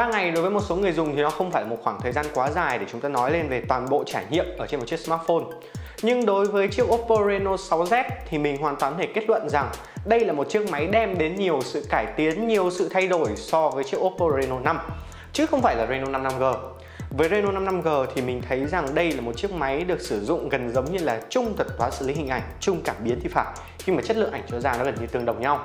3 ngày đối với một số người dùng thì nó không phải là một khoảng thời gian quá dài để chúng ta nói lên về toàn bộ trải nghiệm ở trên một chiếc smartphone. Nhưng đối với chiếc Oppo Reno 6Z thì mình hoàn toàn thể kết luận rằng đây là một chiếc máy đem đến nhiều sự cải tiến, nhiều sự thay đổi so với chiếc Oppo Reno 5 chứ không phải là Reno 5 5G. Với Reno 5 5G thì mình thấy rằng đây là một chiếc máy được sử dụng gần giống như là chung thuật toán xử lý hình ảnh, chung cảm biến thì phải khi mà chất lượng ảnh cho ra nó gần như tương đồng nhau.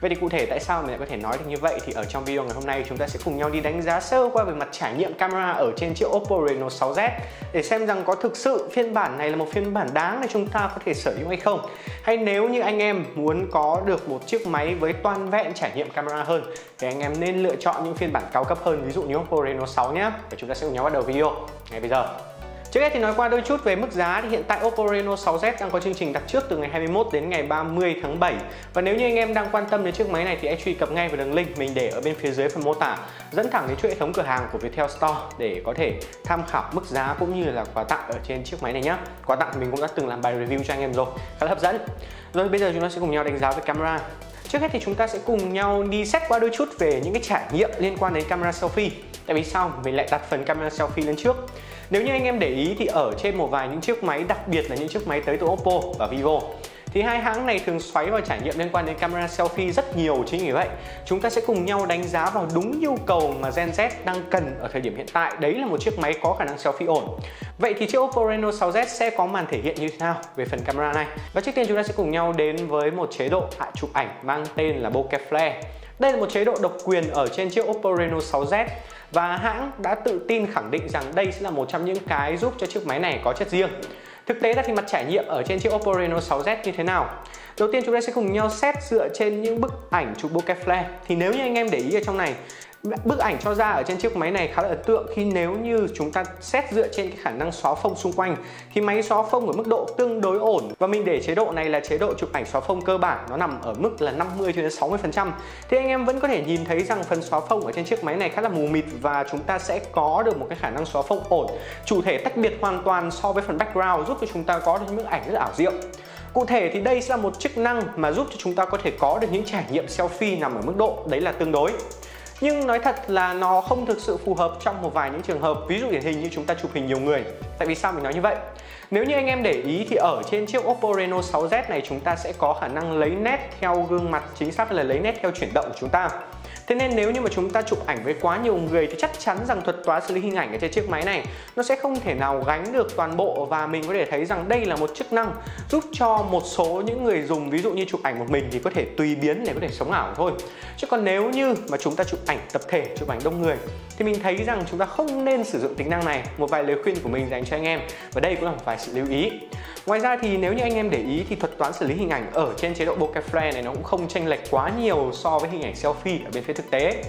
Vậy thì cụ thể tại sao mình lại có thể nói được như vậy thì ở trong video ngày hôm nay chúng ta sẽ cùng nhau đi đánh giá sơ qua về mặt trải nghiệm camera ở trên chiếc Oppo Reno 6Z để xem rằng có thực sự phiên bản này là một phiên bản đáng để chúng ta có thể sở hữu hay không. Hay nếu như anh em muốn có được một chiếc máy với toàn vẹn trải nghiệm camera hơn, thì anh em nên lựa chọn những phiên bản cao cấp hơn ví dụ như Oppo Reno 6 nhé. Và chúng ta sẽ cùng nhau bắt đầu video ngay bây giờ. Trước hết thì nói qua đôi chút về mức giá thì hiện tại Oppo Reno 6Z đang có chương trình đặt trước từ ngày 21 đến ngày 30 tháng 7 và nếu như anh em đang quan tâm đến chiếc máy này thì hãy truy cập ngay vào đường link mình để ở bên phía dưới phần mô tả dẫn thẳng đến chuỗi hệ thống cửa hàng của Viettel Store để có thể tham khảo mức giá cũng như là quà tặng ở trên chiếc máy này nhé. Quà tặng mình cũng đã từng làm bài review cho anh em rồi, khá là hấp dẫn. Rồi bây giờ chúng ta sẽ cùng nhau đánh giá về camera. Trước hết thì chúng ta sẽ cùng nhau đi xét qua đôi chút về những cái trải nghiệm liên quan đến camera selfie. Tại vì sao mình lại đặt phần camera selfie lên trước? Nếu như anh em để ý thì ở trên một vài những chiếc máy, đặc biệt là những chiếc máy tới từ Oppo và Vivo thì hai hãng này thường xoáy vào trải nghiệm liên quan đến camera selfie rất nhiều, chính vì vậy, chúng ta sẽ cùng nhau đánh giá vào đúng nhu cầu mà Gen Z đang cần ở thời điểm hiện tại. Đấy là một chiếc máy có khả năng selfie ổn. Vậy thì chiếc Oppo Reno 6Z sẽ có màn thể hiện như thế nào về phần camera này? Và trước tiên chúng ta sẽ cùng nhau đến với một chế độ hạ chụp ảnh mang tên là bokeh flare. Đây là một chế độ độc quyền ở trên chiếc Oppo Reno 6Z và hãng đã tự tin khẳng định rằng đây sẽ là một trong những cái giúp cho chiếc máy này có chất riêng. Thực tế ra thì mặt trải nghiệm ở trên chiếc Oppo Reno 6Z như thế nào? Đầu tiên chúng ta sẽ cùng nhau xét dựa trên những bức ảnh chụp bokeh flare. Thì nếu như anh em để ý ở trong này bức ảnh cho ra ở trên chiếc máy này khá là ấn tượng khi nếu như chúng ta xét dựa trên cái khả năng xóa phông xung quanh, thì máy xóa phông ở mức độ tương đối ổn. Và mình để chế độ này là chế độ chụp ảnh xóa phông cơ bản, nó nằm ở mức là 50 cho đến 60 phần trăm. Thì anh em vẫn có thể nhìn thấy rằng phần xóa phông ở trên chiếc máy này khá là mù mịt và chúng ta sẽ có được một cái khả năng xóa phông ổn. Chủ thể tách biệt hoàn toàn so với phần background giúp cho chúng ta có được những bức ảnh rất là ảo diệu. Cụ thể thì đây sẽ là một chức năng mà giúp cho chúng ta có thể có được những trải nghiệm selfie nằm ở mức độ đấy là tương đối nhưng nói thật là nó không thực sự phù hợp trong một vài những trường hợp. Ví dụ điển hình như chúng ta chụp hình nhiều người. Tại vì sao mình nói như vậy? Nếu như anh em để ý thì ở trên chiếc Oppo Reno 6Z này chúng ta sẽ có khả năng lấy nét theo gương mặt chính xác là lấy nét theo chuyển động của chúng ta. Thế nên nếu như mà chúng ta chụp ảnh với quá nhiều người thì chắc chắn rằng thuật toán xử lý hình ảnh ở trên chiếc máy này nó sẽ không thể nào gánh được toàn bộ và mình có thể thấy rằng đây là một chức năng giúp cho một số những người dùng ví dụ như chụp ảnh một mình thì có thể tùy biến để có thể sống ảo thôi. Chứ còn nếu như mà chúng ta chụp ảnh tập thể, chụp ảnh đông người thì mình thấy rằng chúng ta không nên sử dụng tính năng này. Một vài lời khuyên của mình dành cho anh em và đây cũng là một vài sự lưu ý. Ngoài ra thì nếu như anh em để ý thì thuật toán xử lý hình ảnh ở trên chế độ bokeh flare này nó cũng không chênh lệch quá nhiều so với hình ảnh selfie ở bên phía thực tế.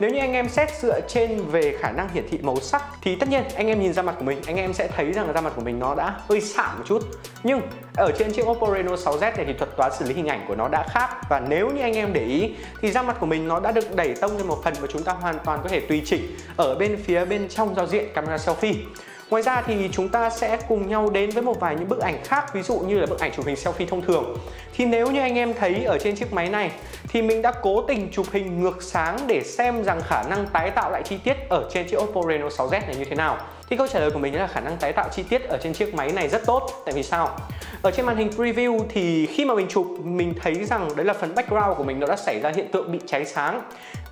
Nếu như anh em xét dựa trên về khả năng hiển thị màu sắc thì tất nhiên anh em nhìn ra mặt của mình, anh em sẽ thấy rằng da mặt của mình nó đã hơi sạm một chút. Nhưng ở trên chiếc Oppo Reno 6Z này thì thuật toán xử lý hình ảnh của nó đã khác và nếu như anh em để ý thì da mặt của mình nó đã được đẩy tông lên một phần và chúng ta hoàn toàn có thể tùy chỉnh ở bên phía bên trong giao diện camera selfie. Ngoài ra thì chúng ta sẽ cùng nhau đến với một vài những bức ảnh khác, ví dụ như là bức ảnh chụp hình selfie thông thường. Thì nếu như anh em thấy ở trên chiếc máy này thì mình đã cố tình chụp hình ngược sáng để xem rằng khả năng tái tạo lại chi tiết ở trên chiếc Oppo Reno 6Z này như thế nào, thì câu trả lời của mình là khả năng tái tạo chi tiết ở trên chiếc máy này rất tốt. Tại vì sao? Ở trên màn hình preview thì khi mà mình chụp, mình thấy rằng đấy là phần background của mình nó đã xảy ra hiện tượng bị cháy sáng.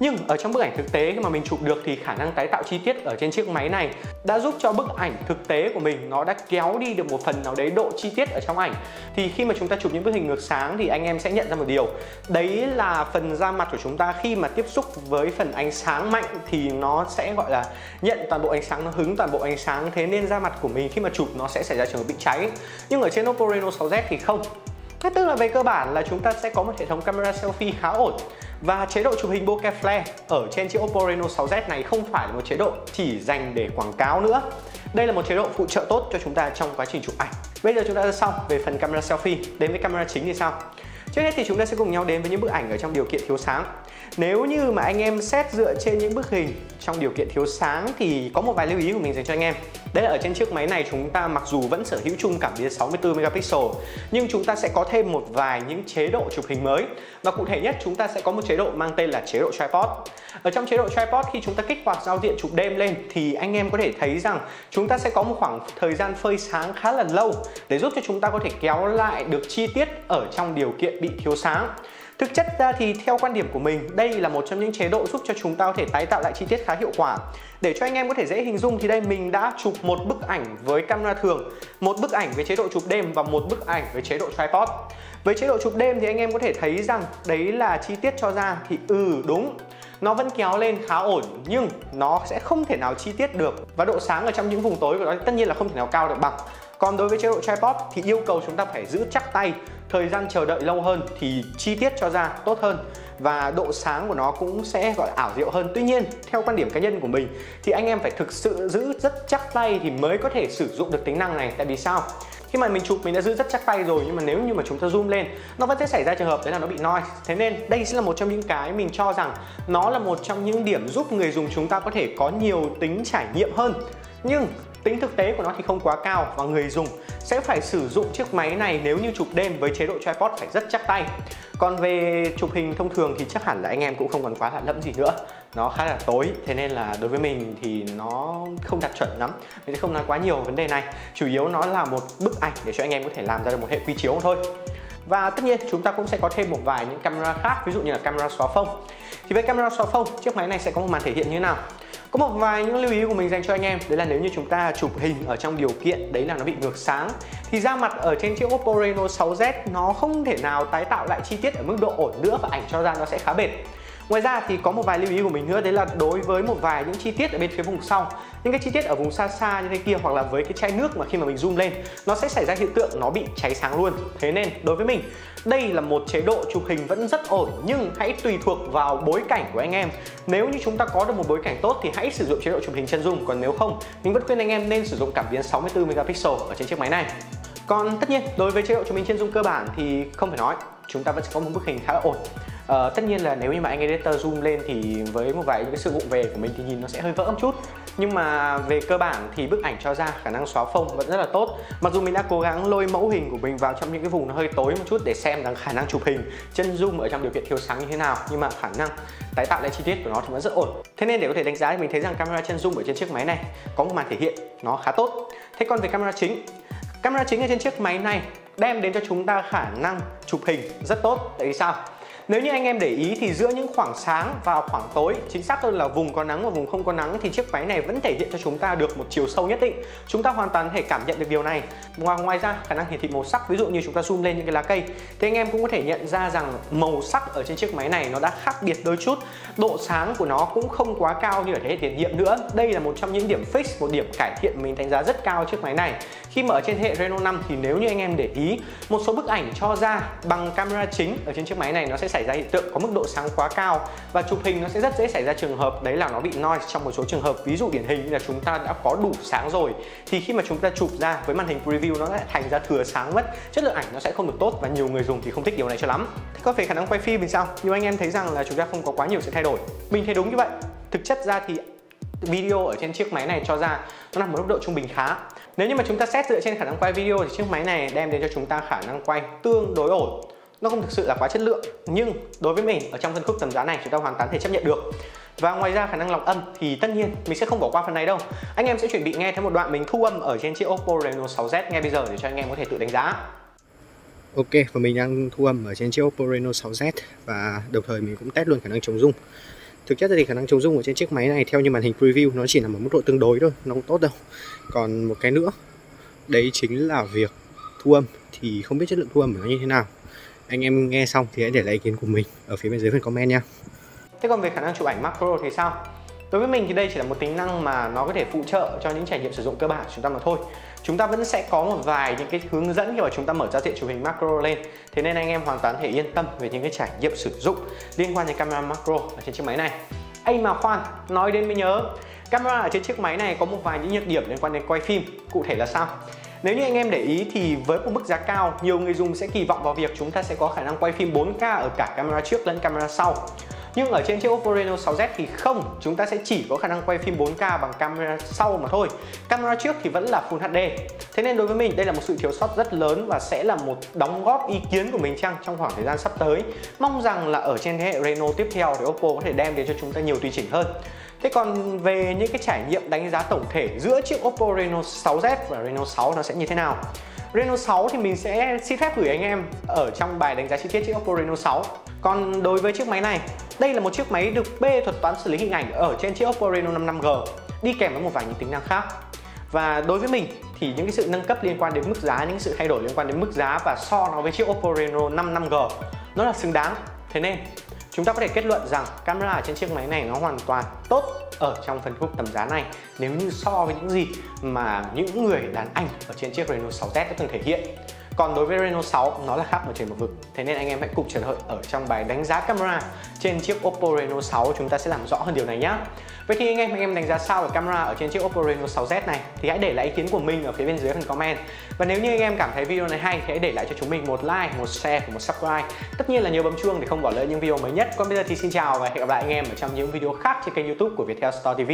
Nhưng ở trong bức ảnh thực tế, khi mà mình chụp được thì khả năng tái tạo chi tiết ở trên chiếc máy này đã giúp cho bức ảnh thực tế của mình nó đã kéo đi được một phần nào đấy độ chi tiết ở trong ảnh. Thì khi mà chúng ta chụp những bức hình ngược sáng thì anh em sẽ nhận ra một điều. Đấy là phần da mặt của chúng ta khi mà tiếp xúc với phần ánh sáng mạnh thì nó sẽ gọi là nhận toàn bộ ánh sáng, nó hứng toàn bộ ánh sáng. Thế nên da mặt của mình khi mà chụp nó sẽ xảy ra trường hợp bị cháy. Nhưng ở trên Oppo Reno 6Z thì không. Thế tức là về cơ bản là chúng ta sẽ có một hệ thống camera selfie khá ổn. Và chế độ chụp hình bokeh flare ở trên chiếc Oppo Reno 6Z này không phải là một chế độ chỉ dành để quảng cáo nữa. Đây là một chế độ phụ trợ tốt cho chúng ta trong quá trình chụp ảnh. Bây giờ chúng ta đã xong về phần camera selfie. Đến với camera chính thì sao? Trước hết thì chúng ta sẽ cùng nhau đến với những bức ảnh ở trong điều kiện thiếu sáng. Nếu như mà anh em xét dựa trên những bức hình trong điều kiện thiếu sáng thì có một vài lưu ý của mình dành cho anh em. Đấy là ở trên chiếc máy này chúng ta mặc dù vẫn sở hữu chung cảm biến 64 megapixel, nhưng chúng ta sẽ có thêm một vài những chế độ chụp hình mới. Và cụ thể nhất, chúng ta sẽ có một chế độ mang tên là chế độ tripod. Ở trong chế độ tripod, khi chúng ta kích hoạt giao diện chụp đêm lên thì anh em có thể thấy rằng chúng ta sẽ có một khoảng thời gian phơi sáng khá là lâu để giúp cho chúng ta có thể kéo lại được chi tiết ở trong điều kiện bị thiếu sáng Thực chất ra thì theo quan điểm của mình, đây là một trong những chế độ giúp cho chúng ta có thể tái tạo lại chi tiết khá hiệu quả. Để cho anh em có thể dễ hình dung thì đây mình đã chụp một bức ảnh với camera thường, một bức ảnh với chế độ chụp đêm và một bức ảnh với chế độ tripod. Với chế độ chụp đêm thì anh em có thể thấy rằng đấy là chi tiết cho ra thì ừ đúng nó vẫn kéo lên khá ổn nhưng nó sẽ không thể nào chi tiết được và độ sáng ở trong những vùng tối của nó tất nhiên là không thể nào cao được bằng còn đối với chế độ tripod thì yêu cầu chúng ta phải giữ chắc tay, thời gian chờ đợi lâu hơn thì chi tiết cho ra tốt hơn và độ sáng của nó cũng sẽ, gọi là, ảo diệu hơn. Tuy nhiên, theo quan điểm cá nhân của mình thì anh em phải thực sự giữ rất chắc tay thì mới có thể sử dụng được tính năng này. Tại vì sao? Khi mà mình chụp, mình đã giữ rất chắc tay rồi nhưng mà nếu như mà chúng ta zoom lên, nó vẫn sẽ xảy ra trường hợp đấy là nó bị noise. Thế nên đây sẽ là một trong những cái mình cho rằng nó là một trong những điểm giúp người dùng chúng ta có thể có nhiều tính trải nghiệm hơn. Nhưng tính thực tế của nó thì không quá cao và người dùng sẽ phải sử dụng chiếc máy này nếu như chụp đêm với chế độ tripod phải rất chắc tay. Còn về chụp hình thông thường thì chắc hẳn là anh em cũng không còn quá lạ lẫm gì nữa. Nó khá là tối, thế nên là đối với mình thì nó không đạt chuẩn lắm. Mình sẽ không nói quá nhiều vấn đề này. Chủ yếu nó là một bức ảnh để cho anh em có thể làm ra được một hệ quy chiếu thôi. Và tất nhiên chúng ta cũng sẽ có thêm một vài những camera khác, ví dụ như là camera xóa phông. Thì với camera xóa phông, chiếc máy này sẽ có một màn thể hiện như thế nào? Có một vài những lưu ý của mình dành cho anh em. Đấy là nếu như chúng ta chụp hình ở trong điều kiện đấy là nó bị ngược sáng, thì da mặt ở trên chiếc Oppo Reno 6Z nó không thể nào tái tạo lại chi tiết ở mức độ ổn nữa và ảnh cho ra nó sẽ khá bệt Ngoài ra thì có một vài lưu ý của mình nữa, đấy là đối với một vài những chi tiết ở bên phía vùng sau. Những cái chi tiết ở vùng xa xa như thế kia hoặc là với cái chai nước mà khi mà mình zoom lên, nó sẽ xảy ra hiện tượng nó bị cháy sáng luôn. Thế nên đối với mình, đây là một chế độ chụp hình vẫn rất ổn, nhưng hãy tùy thuộc vào bối cảnh của anh em. Nếu như chúng ta có được một bối cảnh tốt thì hãy sử dụng chế độ chụp hình chân dung, còn nếu không, mình vẫn khuyên anh em nên sử dụng cảm biến 64 megapixel ở trên chiếc máy này. Còn tất nhiên, đối với chế độ chụp hình chân dung cơ bản thì không phải nói, chúng ta vẫn sẽ có một bức hình khá là ổn. Uh, tất nhiên là nếu như mà anh editor zoom lên thì với một vài những cái sự vụng về của mình thì nhìn nó sẽ hơi vỡ một chút. Nhưng mà về cơ bản thì bức ảnh cho ra khả năng xóa phông vẫn rất là tốt. Mặc dù mình đã cố gắng lôi mẫu hình của mình vào trong những cái vùng nó hơi tối một chút để xem rằng khả năng chụp hình chân zoom ở trong điều kiện thiếu sáng như thế nào. Nhưng mà khả năng tái tạo lại chi tiết của nó thì vẫn rất ổn. Thế nên để có thể đánh giá thì mình thấy rằng camera chân zoom ở trên chiếc máy này có một màn thể hiện nó khá tốt. Thế còn về camera chính camera chính ở trên chiếc máy này đem đến cho chúng ta khả năng chụp hình rất tốt. Tại vì sao? Nếu như anh em để ý thì giữa những khoảng sáng và khoảng tối, chính xác hơn là vùng có nắng và vùng không có nắng thì chiếc máy này vẫn thể hiện cho chúng ta được một chiều sâu nhất định. Chúng ta hoàn toàn có thể cảm nhận được điều này. Ngoài ngoài ra, khả năng hiển thị màu sắc, ví dụ như chúng ta zoom lên những cái lá cây thì anh em cũng có thể nhận ra rằng màu sắc ở trên chiếc máy này nó đã khác biệt đôi chút. Độ sáng của nó cũng không quá cao như ở thế hệ tiền nhiệm nữa. Đây là một trong những điểm fix, một điểm cải thiện mình đánh giá rất cao chiếc máy này. Khi mà ở trên hệ Reno 5 thì nếu như anh em để ý, một số bức ảnh cho ra bằng camera chính ở trên chiếc máy này nó sẽ xảy ra hiện tượng có mức độ sáng quá cao. Và chụp hình nó sẽ rất dễ xảy ra trường hợp đấy là nó bị noise trong một số trường hợp. Ví dụ điển hình như là chúng ta đã có đủ sáng rồi, thì khi mà chúng ta chụp ra với màn hình preview nó lại thành ra thừa sáng mất, chất lượng ảnh nó sẽ không được tốt và nhiều người dùng thì không thích điều này cho lắm. Thế có về khả năng quay phim thì sao? Nhiều anh em thấy rằng là chúng ta không có quá nhiều sự thay đổi. Mình thấy đúng như vậy. Thực chất ra thì video ở trên chiếc máy này cho ra nó nằm ở mức độ trung bình khá. Nếu như mà chúng ta xét dựa trên khả năng quay video thì chiếc máy này đem đến cho chúng ta khả năng quay tương đối ổn nó không thực sự là quá chất lượng nhưng đối với mình ở trong phân khúc tầm giá này chúng ta hoàn toàn thể chấp nhận được. Và ngoài ra khả năng lọc âm thì tất nhiên mình sẽ không bỏ qua phần này đâu. Anh em sẽ chuẩn bị nghe thêm một đoạn mình thu âm ở trên chiếc Oppo Reno 6Z ngay bây giờ để cho anh em có thể tự đánh giá. Ok và mình đang thu âm ở trên chiếc Oppo Reno 6Z và đồng thời mình cũng test luôn khả năng chống rung. Thực chất thì khả năng chống rung ở trên chiếc máy này theo như màn hình preview nó chỉ nằm ở mức độ tương đối thôi, nó không tốt đâu. Còn một cái nữa, đấy chính là việc thu âm. Thì không biết chất lượng thu âm của nó như thế nào anh em nghe xong thì hãy để lại ý kiến của mình ở phía bên dưới phần comment nha thế còn về khả năng chụp ảnh macro thì sao? Đối với mình thì đây chỉ là một tính năng mà nó có thể phụ trợ cho những trải nghiệm sử dụng cơ bản của chúng ta mà thôi. Chúng ta vẫn sẽ có một vài những cái hướng dẫn khi mà chúng ta mở ra diện chụp hình macro lên. Thế nên anh em hoàn toàn thể yên tâm về những cái trải nghiệm sử dụng liên quan đến camera macro ở trên chiếc máy này. Ây mà khoan, nói đến mới nhớ Camera ở trên chiếc máy này có một vài những nhược điểm liên quan đến quay phim Cụ thể là sao? Nếu như anh em để ý thì với một mức giá cao, nhiều người dùng sẽ kỳ vọng vào việc chúng ta sẽ có khả năng quay phim 4K ở cả camera trước lẫn camera sau. Nhưng ở trên chiếc Oppo Reno 6Z thì không, chúng ta sẽ chỉ có khả năng quay phim 4K bằng camera sau mà thôi. Camera trước thì vẫn là Full HD. Thế nên đối với mình đây là một sự thiếu sót rất lớn và sẽ là một đóng góp ý kiến của mình chăng trong khoảng thời gian sắp tới. Mong rằng là ở trên thế hệ Reno tiếp theo thì Oppo có thể đem đến cho chúng ta nhiều tùy chỉnh hơn. Thế còn về những cái trải nghiệm đánh giá tổng thể giữa chiếc Oppo Reno 6Z và Reno 6 nó sẽ như thế nào? Reno 6 thì mình sẽ xin phép gửi anh em ở trong bài đánh giá chi tiết chiếc Oppo Reno 6. Còn đối với chiếc máy này, đây là một chiếc máy được bê thuật toán xử lý hình ảnh ở trên chiếc Oppo Reno 5G đi kèm với một vài những tính năng khác. Và đối với mình thì những cái sự nâng cấp liên quan đến mức giá, những sự thay đổi liên quan đến mức giá và so nó với chiếc Oppo Reno 5G nó là xứng đáng. Thế nên chúng ta có thể kết luận rằng camera trên chiếc máy này nó hoàn toàn tốt ở trong phân khúc tầm giá này nếu như so với những gì mà những người đàn anh ở trên chiếc Reno 6Z đã từng thể hiện còn đối với Reno 6 nó là khác một trời một vực Thế nên anh em hãy cùng chờ đợi ở trong bài đánh giá camera trên chiếc Oppo Reno 6 chúng ta sẽ làm rõ hơn điều này nhé Vậy thì anh em anh em đánh giá sao về camera ở trên chiếc Oppo Reno 6Z này thì hãy để lại ý kiến của mình ở phía bên dưới phần comment. Và nếu như anh em cảm thấy video này hay thì hãy để lại cho chúng mình một like, một share và một subscribe. Tất nhiên là nhớ bấm chuông để không bỏ lỡ những video mới nhất. Còn bây giờ thì xin chào và hẹn gặp lại anh em ở trong những video khác trên kênh YouTube của Viettel Store TV.